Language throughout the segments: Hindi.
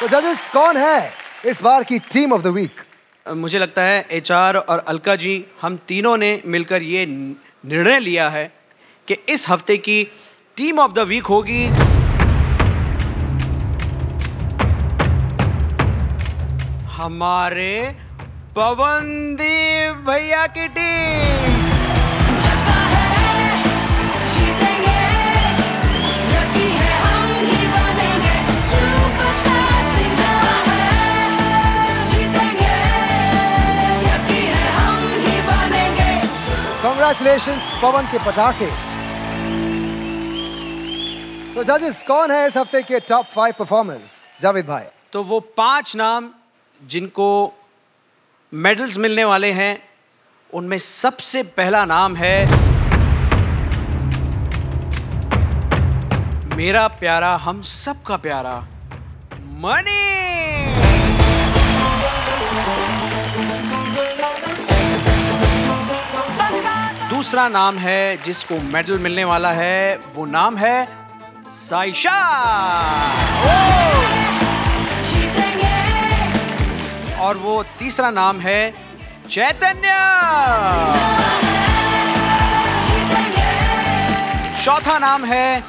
तो जजेस कौन है इस बार की टीम ऑफ़ द वीक मुझे लगता है एचआर और अलका जी, हम तीनों ने मिलकर ये निर्णय लिया है कि इस हफ़्ते की टीम ऑफ़ द वीक होगी। हमारे पवनदीप भैया की टीम कॉन्ग्रेचुलेशन पवन के पटाखे। तो जजेस कौन है इस हफ़्ते के टॉप फाइव परफॉर्मर्स जावेद भाई। तो वो पाँच नाम जिनको मेडल्स मिलने वाले हैं, उनमें सबसे पहला नाम है मेरा प्यारा, हम सबका प्यारा मनी दूसरा नाम है जिसको मेडल मिलने वाला है, वो नाम है साइशा। और वो तीसरा नाम है चैतन्य। चौथा नाम है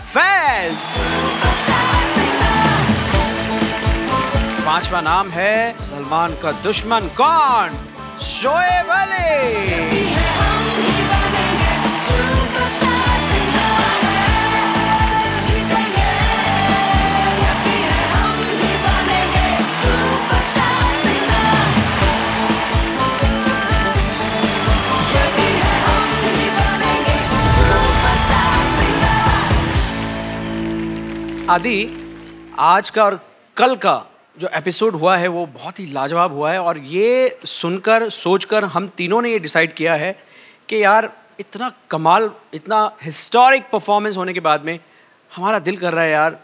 फैज। पांचवा नाम है सलमान का दुश्मन कौन? शोएब अली। आदि आज का और कल का जो एपिसोड हुआ है वो बहुत ही लाजवाब हुआ है। और ये सुनकर सोचकर हम तीनों ने ये डिसाइड किया है कि यार इतना कमाल इतना हिस्टोरिक परफॉर्मेंस होने के बाद में हमारा दिल कर रहा है यार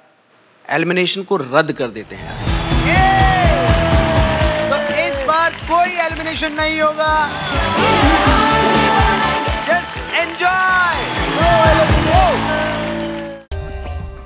एलिमिनेशन को रद्द कर देते हैं। तो इस बार कोई एलिमिनेशन नहीं होगा। Just enjoy